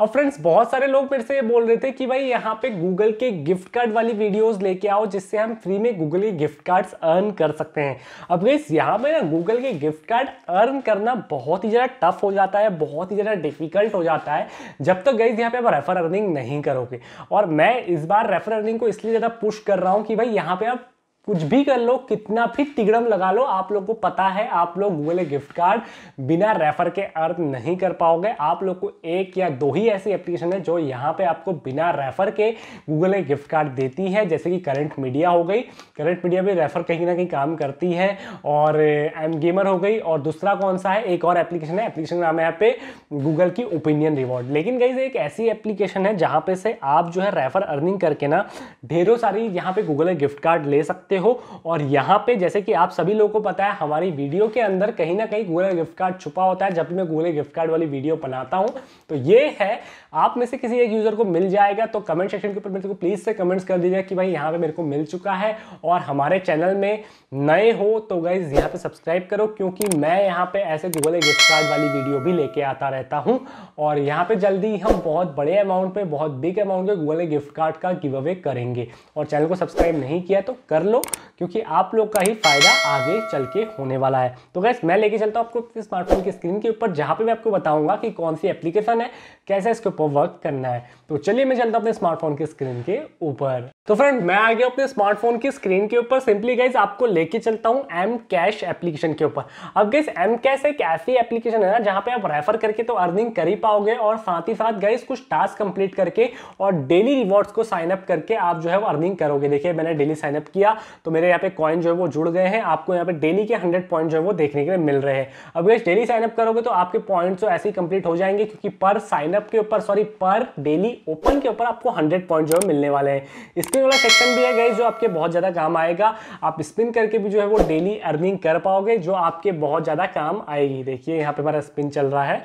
अब फ्रेंड्स बहुत सारे लोग मेरे से ये बोल रहे थे कि भाई, यहाँ पे गूगल के गिफ्ट कार्ड वाली वीडियोस लेके आओ, जिससे हम फ्री में गूगल के गिफ्ट कार्ड्स अर्न कर सकते हैं। अब गैस यहाँ पे ना गूगल के गिफ्ट कार्ड अर्न करना बहुत ही ज़्यादा टफ हो जाता है, बहुत ही ज़्यादा डिफ़िकल्ट हो जाता है, जब तक गई यहाँ पे आप रेफर अर्निंग नहीं करोगे। और मैं इस बार रेफर अर्निंग को इसलिए ज़्यादा पुश कर रहा हूँ कि भाई, यहाँ पे आप कुछ भी कर लो, कितना भी तिगड़म लगा लो, आप लोग को पता है, आप लोग गूगल गिफ्ट कार्ड बिना रेफर के अर्न नहीं कर पाओगे। आप लोग को एक या दो ही ऐसी एप्लीकेशन है जो यहाँ पे आपको बिना रेफर के गूगल गिफ्ट कार्ड देती है। जैसे कि करंट मीडिया हो गई करंट मीडिया भी रेफर कहीं ना कहीं काम करती है और एम गेमर हो गई और दूसरा कौन सा है? एक और एप्लीकेशन है एप्लीकेशन नाम है यहाँ पे गूगल की ओपिनियन रिवॉर्ड लेकिन गई एक ऐसी एप्लीकेशन है जहाँ पे से आप जो है रेफर अर्निंग करके ना, ढेरों सारी यहाँ पे गूगल गिफ्ट कार्ड ले सकते हो। और यहाँ पे जैसे कि आप सभी लोगों को पता है, हमारी वीडियो के अंदर कहीं ना कहीं गूगल गिफ्ट कार्ड छुपा होता है, जब भी मैं गूगल गिफ्ट कार्ड वाली वीडियो बनाता हूँ। तो ये है, आप में से किसी एक यूज़र को मिल जाएगा तो कमेंट सेक्शन के ऊपर मेरे को प्लीज़ से कमेंट्स कर दीजिए कि भाई यहाँ पे मेरे को मिल चुका है और हमारे चैनल में नए हो तो गाइज़ यहाँ पे सब्सक्राइब करो, क्योंकि मैं यहाँ पे ऐसे गूगल गिफ्ट कार्ड वाली वीडियो भी लेके आता रहता हूँ। और यहाँ पे जल्दी हम बहुत बड़े अमाउंट पे, बहुत बिग अमाउंट के गूगल गिफ्ट कार्ड का गिव अवे करेंगे। और चैनल को सब्सक्राइब नहीं किया तो कर लो। क्योंकि आप लोग का ही फ़ायदा आगे चल के होने वाला है। तो गैस मैं लेके चलता हूँ आपको स्मार्टफ़ोन की स्क्रीन के ऊपर, जहाँ पे मैं आपको बताऊँगा कि कौन सी एप्लीकेशन है, कैसे इसके ऊपर वर्क करना है। तो चलिए मैं चलता हूँ अपने स्मार्टफ़ोन की स्क्रीन के ऊपर। तो फ्रेंड मैं आ गया अपने स्मार्टफ़ोन की स्क्रीन के ऊपर। सिंपली गाइज़ आपको लेके चलता हूँ एम कैश एप्लीकेशन के ऊपर। अब गाइज़ एम कैश एक ऐसी एप्लीकेशन है ना, जहाँ पे आप रेफर करके तो अर्निंग कर ही पाओगे और साथ ही साथ गाइज़ कुछ टास्क कंप्लीट करके और डेली रिवॉर्ड्स को साइन अप करके आप जो है वो अर्निंग करोगे। देखिए, मैंने डेली साइन अप किया तो मेरे यहाँ पे कॉइन जो है वो जुड़ गए हैं। आपको यहाँ पे डेली के हंड्रेड पॉइंट जो है वो देखने के लिए मिल रहे हैं। अब गाइज़ डेली साइन अप करोगे तो आपके पॉइंट ऐसे ही कंप्लीट हो जाएँगे, क्योंकि पर साइन अप के ऊपर सॉरी पर डेली ओपन के ऊपर आपको हंड्रेड पॉइंट जो है मिलने वाले हैं। इसके वाला सेक्शन भी है गई जो आपके बहुत ज़्यादा काम आएगा। आप स्पिन करके भी जो है वो डेली अर्निंग कर पाओगे, जो आपके बहुत ज़्यादा काम आएगी। देखिए, यहाँ पे हमारा स्पिन चल रहा है।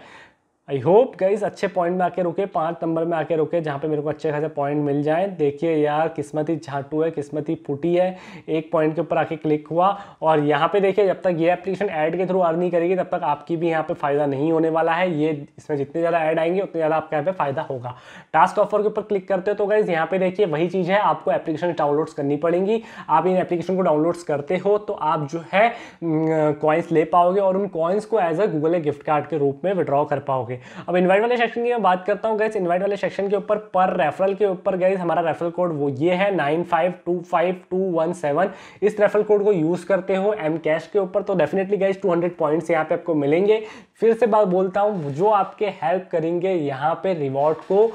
आई होप गाइज़ अच्छे पॉइंट में आके रुके, पाँच नंबर में आके रुके, जहाँ पे मेरे को अच्छे खासे पॉइंट मिल जाए। देखिए यार, किस्मती झाटू है, किस्मती फूटी है। एक पॉइंट के ऊपर आके क्लिक हुआ और यहाँ पे देखिए, जब तक ये एप्लीकेशन ऐड के थ्रू अर्न नहीं करेगी, तब तक आपकी भी यहाँ पे फ़ायदा नहीं होने वाला है। ये इसमें जितने ज़्यादा ऐड आएँगे, उतने ज़्यादा आपका यहाँ पे फ़ायदा होगा। टास्क ऑफ़र के ऊपर क्लिक करते हो तो गाइज़ यहाँ पे देखिए, वही चीज़ है, आपको एप्लीकेशन डाउनलोड्स करनी पड़ेंगी। आप इन एप्लीकेशन को डाउनलोड्स करते हो तो आप जो है कॉइन्स ले पाओगे और उन कॉइन्स को as a Google gift card के रूप में विड्रॉ कर पाओगे। अब इन्वाइट वाले सेक्शन की मैं बात करता हूँ गैस इन्वाइट वाले सेक्शन के ऊपर, पर रेफरल के ऊपर गैस हमारा रेफरल कोड वो ये है nine five two five two one seven इस रेफरल कोड को यूज़ करते हो एम कैश के ऊपर तो definitely guess two hundred points यहाँ पे आपको मिलेंगे। फिर से बात बोलता हूँ, जो आपके हेल्प करेंगे यहाँ पे रिवॉर्ड को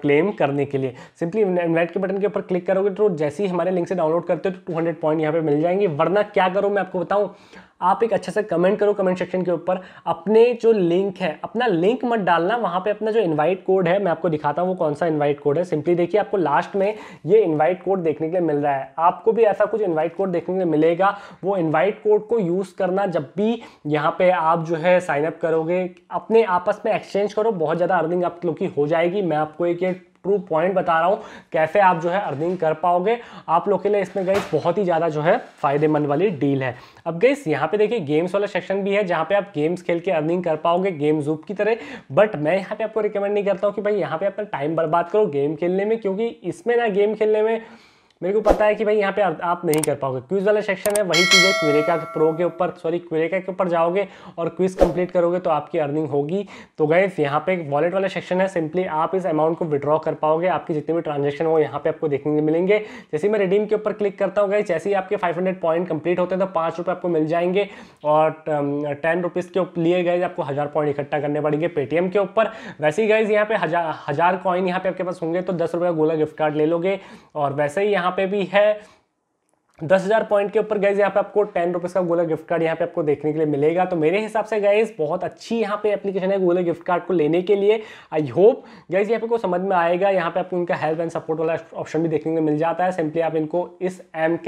क्लेम करने के लिए। सिंपली इन्वाइट के बटन के ऊपर क्लिक करोगे तो जैसे ही हमारे लिंक से डाउनलोड करते हो तो टू हंड्रेड पॉइंट यहाँ पे मिल जाएँगे। वरना क्या करो, मैं आपको बताऊँ आप एक अच्छा सा कमेंट करो कमेंट सेक्शन के ऊपर। अपने जो लिंक है, अपना लिंक मत डालना, वहाँ पे अपना जो इनवाइट कोड है, मैं आपको दिखाता हूँ वो कौन सा इनवाइट कोड है। सिंपली देखिए, आपको लास्ट में ये इनवाइट कोड देखने के लिए मिल रहा है। आपको भी ऐसा कुछ इनवाइट कोड देखने के लिए मिलेगा। वो इन्वाइट कोड को यूज़ करना जब भी यहाँ पे आप जो है साइनअप करोगे, अपने आपस में एक्सचेंज करो, बहुत ज़्यादा अर्निंग आप लोग की हो जाएगी। मैं आपको एक ट्रू पॉइंट बता रहा हूँ कैसे आप जो है अर्निंग कर पाओगे। आप लोग के लिए इसमें गई बहुत ही ज़्यादा जो है फ़ायदेमंद वाली डील है। अब गई यहाँ पे देखिए गेम्स वाला सेक्शन भी है, जहाँ पे आप गेम्स खेल के अर्निंग कर पाओगे गेम जूप की तरह। बट मैं यहाँ पे आपको रिकमेंड नहीं करता हूँ कि भाई यहाँ पे अपना टाइम बर्बाद करो गेम खेलने में, क्योंकि इसमें ना गेम खेलने में मेरे को पता है कि भाई यहाँ पे आप नहीं कर पाओगे। क्विज वाला सेक्शन है, वही चीज़ है क्वेरेका प्रो के ऊपर सॉरी क्वेरेका के ऊपर जाओगे और क्विज कंप्लीट करोगे तो आपकी अर्निंग होगी। तो गए यहाँ पे एक वॉलेट वाला सेक्शन है सिंपली आप इस अमाउंट को विड्रॉ कर पाओगे। आपकी जितने भी ट्रांजेक्शन हो, यहाँ पे आपको देखने को मिलेंगे। जैसे मैं रिडीम के ऊपर क्लिक करता हूँ गए जैसे ही आपके फाइव पॉइंट कंप्लीट होते हैं तो पाँच आपको मिल जाएँगे। और टेन रुपीज़ के लिए गए आपको हज़ार पॉइंट इकट्ठा करने पड़ेंगे पेटीएम के ऊपर। वैसे ही गए यहाँ पे हज़ार हज़ार कॉइन यहाँ पे आपके पास होंगे तो दस रुपये का गोला गिफ्ट कार्ड ले लोगे। और वैसे ही यहाँ पे भी है। दस हज़ार पॉइंट के ऊपर गैस यहाँ पे आपको टेन रुपीज़ का गूगल गिफ्ट कार्ड यहाँ पे आपको देखने के लिए मिलेगा। तो मेरे हिसाब से गैस बहुत अच्छी यहाँ पे एप्लीकेशन है गूगल गिफ्ट कार्ड को लेने के लिए। आई होप गैस यहाँ पे को समझ में आएगा। यहाँ पे आपको उनका हेल्प एंड सपोर्ट वाला ऑप्शन भी देखने को मिल जाता है। सिंपली आप इनको इस एम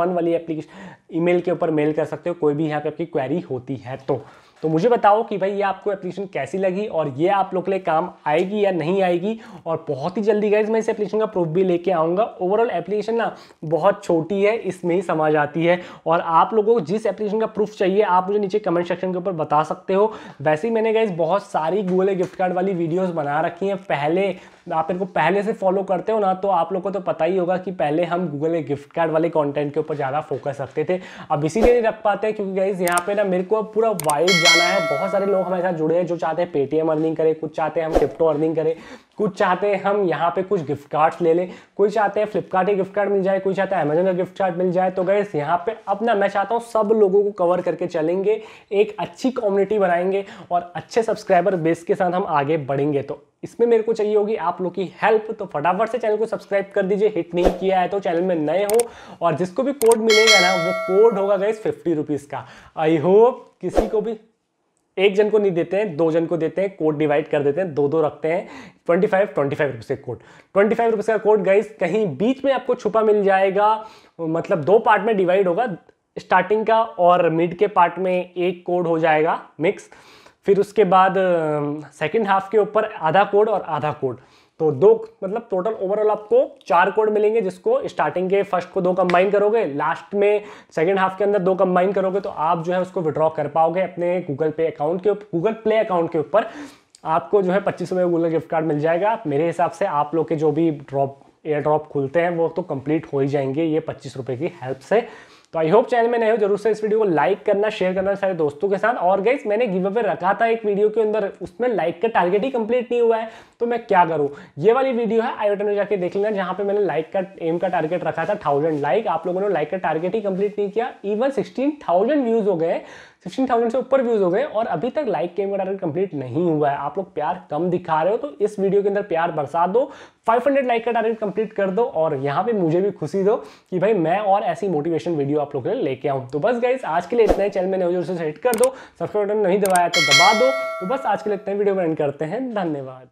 वाली एप्लीकेशन ईमेल के ऊपर मेल कर सकते हो। कोई भी यहाँ पे आपकी क्वेरी होती है तो। तो मुझे बताओ कि भाई ये आपको एप्लीकेशन कैसी लगी और ये आप लोग के लिए काम आएगी या नहीं आएगी? और बहुत ही जल्दी गाइज़ मैं इस एप्लीकेशन का प्रूफ भी लेके आऊँगा। ओवरऑल एप्लीकेशन ना बहुत छोटी है, इसमें ही समझ आती है। और आप लोगों को जिस एप्लीकेशन का प्रूफ चाहिए, आप मुझे नीचे कमेंट सेक्शन के ऊपर बता सकते हो। वैसे ही मैंने गाइज़ बहुत सारी गूगल गिफ्ट कार्ड वाली वीडियोज़ बना रखी हैं। पहले आप इनको पहले से फॉलो करते हो ना तो आप लोग को तो पता ही होगा कि पहले हम गूगल के गिफ्ट कार्ड वाले कंटेंट के ऊपर ज़्यादा फोकस रखते थे। अब इसीलिए नहीं रख पाते क्योंकि गाइज़ यहाँ पे ना मेरे को पूरा वाइड जाना है। बहुत सारे लोग हमारे साथ जुड़े हैं जो चाहते हैं पेटीएम अर्निंग करें, कुछ चाहते हैं हम क्रिप्टो अर्निंग करें, कुछ चाहते हैं हम यहाँ पे कुछ गिफ्ट कार्ड्स ले लें, कोई चाहते हैं फ्लिपकार्ट गिफ्ट कार्ड मिल जाए, कोई चाहता है अमेजन का गिफ्ट कार्ड मिल जाए। तो गए यहाँ पे अब ना मैं चाहता हूँ सब लोगों को कवर करके चलेंगे, एक अच्छी कम्युनिटी बनाएँगे और अच्छे सब्सक्राइबर बेस के साथ हम आगे बढ़ेंगे। तो इसमें मेरे को चाहिए होगी आप लोग की हेल्प तो फटाफट से चैनल को सब्सक्राइब कर दीजिए। हिट नहीं किया है तो चैनल में नए हो और जिसको भी कोड मिलेगा ना, वो कोड होगा गैस फिफ्टी रुपीज़ का। आई होप किसी को भी एक जन को नहीं देते हैं, दो जन को देते हैं कोड डिवाइड कर देते हैं दो दो रखते हैं twenty five twenty five rupees का कोड ट्वेंटी फाइव रुपीज़ का कोड गाइस कहीं बीच में आपको छुपा मिल जाएगा मतलब दो पार्ट में डिवाइड होगा स्टार्टिंग का और मिड के पार्ट में एक कोड हो जाएगा मिक्स फिर उसके बाद सेकेंड हाफ़ के ऊपर आधा कोड और आधा कोड तो दो मतलब टोटल ओवरऑल आपको चार कोड मिलेंगे जिसको स्टार्टिंग के फ़र्स्ट को दो कंबाइन करोगे लास्ट में सेकेंड हाफ़ के अंदर दो कंबाइन करोगे तो आप जो है उसको विड्रॉ कर पाओगे अपने गूगल पे अकाउंट के गूगल प्ले अकाउंट के ऊपर। आपको जो है पच्चीस रुपये गूगल गिफ्ट कार्ड मिल जाएगा। मेरे हिसाब से आप लोग के जो भी ड्रॉप एयर ड्रॉप खुलते हैं, वो तो कंप्लीट हो ही जाएँगे ये पच्चीस रुपये की हेल्प से। तो आई होप चैनल में नए हो, ज़रूर से इस वीडियो को लाइक करना शेयर करना सारे दोस्तों के साथ। और गाइस मैंने गिव अवे रखा था एक वीडियो के अंदर, उसमें लाइक का टारगेट ही कंप्लीट नहीं हुआ है। तो मैं क्या करूँ? ये वाली वीडियो है आई में जाके देख लेना, जहाँ पे मैंने लाइक का एम का टारगेट रखा था थाउज़ेंड लाइक आप लोगों ने लाइक का टारगेट ही कंप्लीट नहीं किया। इवन सिक्सटीन थाउज़ेंड व्यूज़ हो गए सिक्सटीन थाउज़ेंड से ऊपर व्यूज़ हो गए, और अभी तक लाइक के एम का टारगेट कंप्लीट नहीं हुआ है। आप लोग प्यार कम दिखा रहे हो तो इस वीडियो के अंदर प्यार बरसा दो 500 लाइक का टारगेट कंप्लीट कर दो, और यहाँ पे मुझे भी खुशी दो कि भाई मैं और ऐसी मोटिवेशन वीडियो आप लोग के लिए लेके आऊँ। तो बस गाइस आज के लिए इतना ही। चैनल में नए से हिट कर दो सब्सक्राइब बटन नहीं दबाया तो दबा दो। तो बस आज के लिए इतना वीडियो में एंड करते हैं। धन्यवाद।